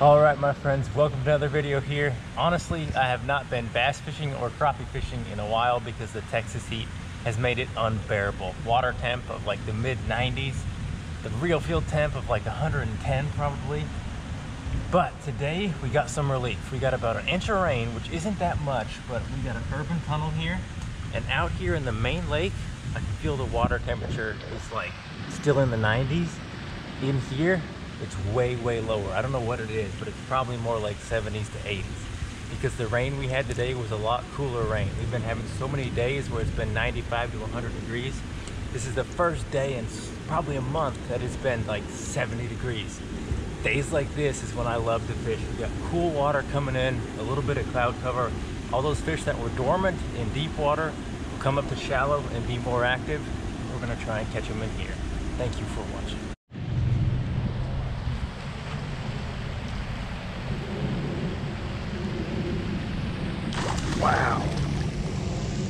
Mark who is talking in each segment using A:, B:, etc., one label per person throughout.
A: All right, my friends, welcome to another video here. Honestly, I have not been bass fishing or crappie fishing in a while because the Texas heat has made it unbearable. Water temp of like the mid 90s, the real field temp of like 110 probably. But today we got some relief. We got about an inch of rain, which isn't that much, but we got an urban tunnel here. And out here in the main lake, I can feel the water temperature is like still in the 90s. In here, it's way, way lower. I don't know what it is, but it's probably more like 70s to 80s because the rain we had today was a lot cooler rain. We've been having so many days where it's been 95 to 100 degrees. This is the first day in probably a month that it's been like 70 degrees. Days like this is when I love to fish. We got cool water coming in, a little bit of cloud cover. All those fish that were dormant in deep water will come up to shallow and be more active. We're gonna try and catch them in here. Thank you for watching. Wow.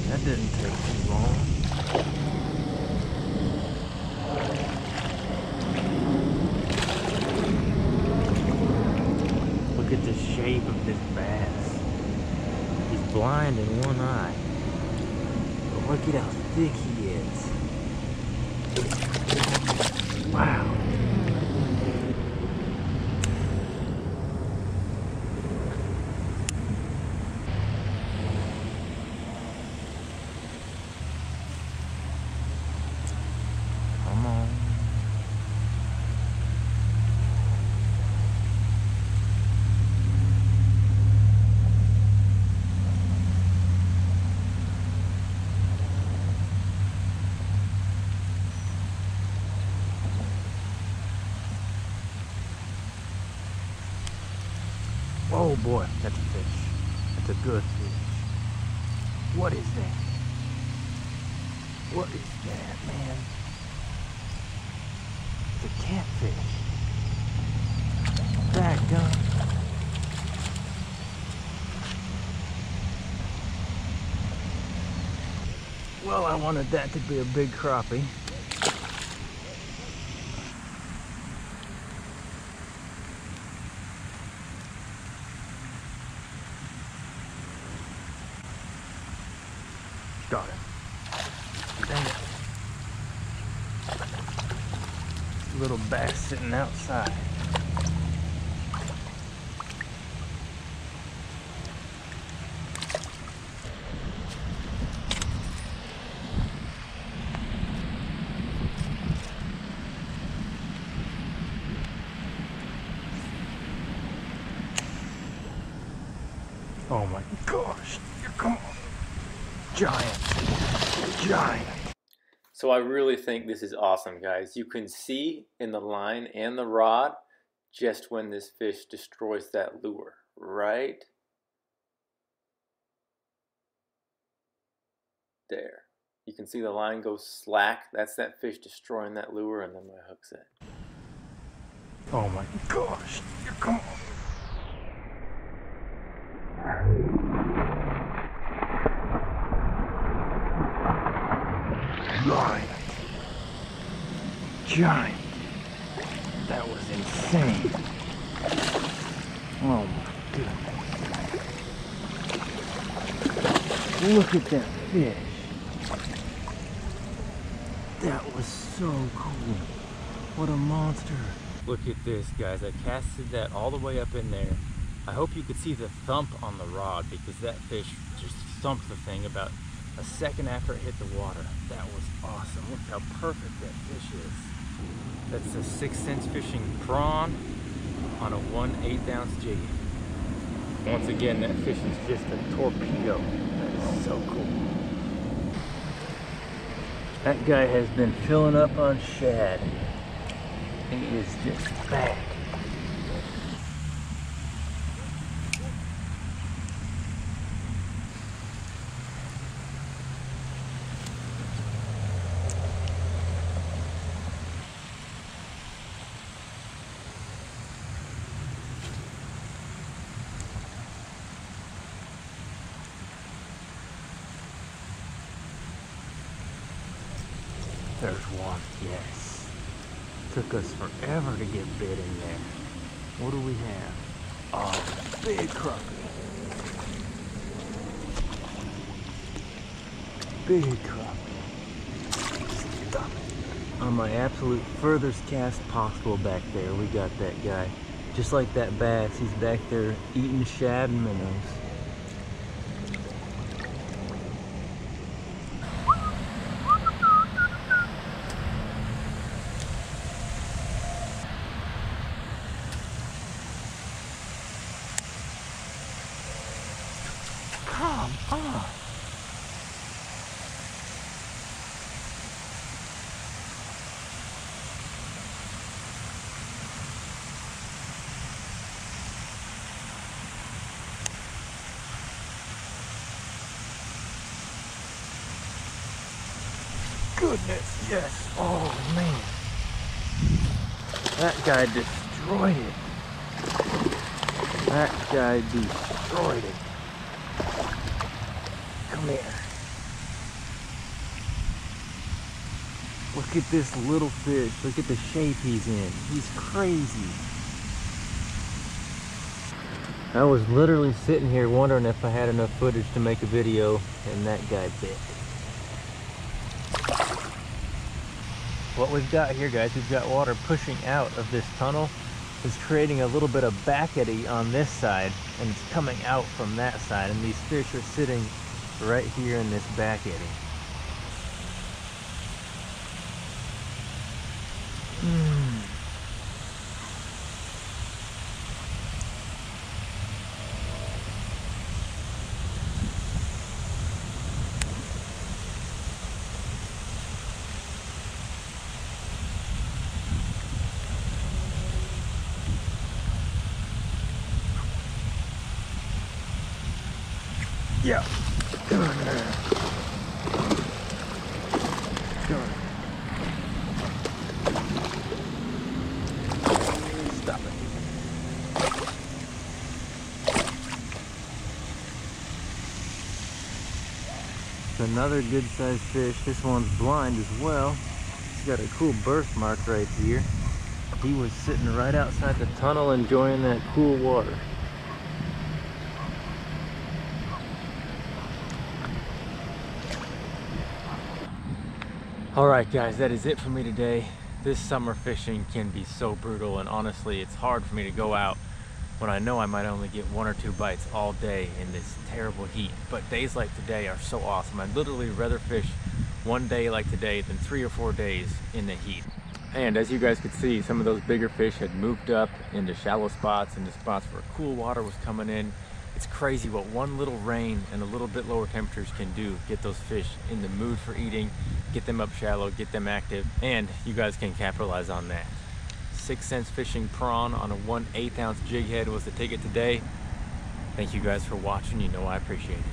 A: That didn't take too long. Look at the shape of this bass. He's blind in one eye. But look at how thick he is. Wow. Come on. Oh boy, that's a fish. That's a good fish. What is that? What is that, man? It's a catfish. That gun. Well, I wanted that to be a big crappie. Got it. Dang it. Little bass sitting outside. Oh my gosh. Come on. Giant. Giant. So I really think this is awesome, guys. You can see in the line and the rod just when this fish destroys that lure, right? There. You can see the line go slack. That's that fish destroying that lure, and then my hook's in. Oh my gosh. Come on. Giant. Giant. That was insane. Oh my goodness. Look at that fish. That was so cool. What a monster. Look at this, guys. I casted that all the way up in there. I hope you could see the thump on the rod because that fish just thumped the thing about a second after it hit the water. That was awesome. Look how perfect that fish is. That's a 6th Sense fishing prawn on a one eighth ounce jig. Once again, that fish is just a torpedo. That is so cool. That guy has been filling up on shad. He is just back. There's one, yes. Took us forever to get bit in there. What do we have? A big crappie. Big it. On my absolute furthest cast possible back there, we got that guy. Just like that bass, he's back there eating shad minnows. On. Goodness, yes. Oh man. That guy destroyed it. That guy destroyed it. Come here. Look at this little fish. Look at the shape he's in. He's crazy. I was literally sitting here wondering if I had enough footage to make a video and that guy bit. What we've got here guys, we've got water pushing out of this tunnel. It's creating a little bit of back eddy on this side and it's coming out from that side and these fish are sitting right here in this back eddy. Hmm. Yeah. Another good sized fish. This one's blind as well. He's got a cool birthmark right here. He was sitting right outside the tunnel enjoying that cool water. All right, guys, that is it for me today. This summer fishing can be so brutal, and honestly, it's hard for me to go out when I know I might only get one or two bites all day in this terrible heat. But days like today are so awesome. I'd literally rather fish one day like today than three or four days in the heat. And as you guys could see, some of those bigger fish had moved up into shallow spots, into spots where cool water was coming in. It's crazy what one little rain and a little bit lower temperatures can do. Get those fish in the mood for eating, get them up shallow, get them active, and you guys can capitalize on that. 6th Sense fishing prawn on a 1 8 ounce jig head was the ticket today. Thank you guys for watching. You know I appreciate it.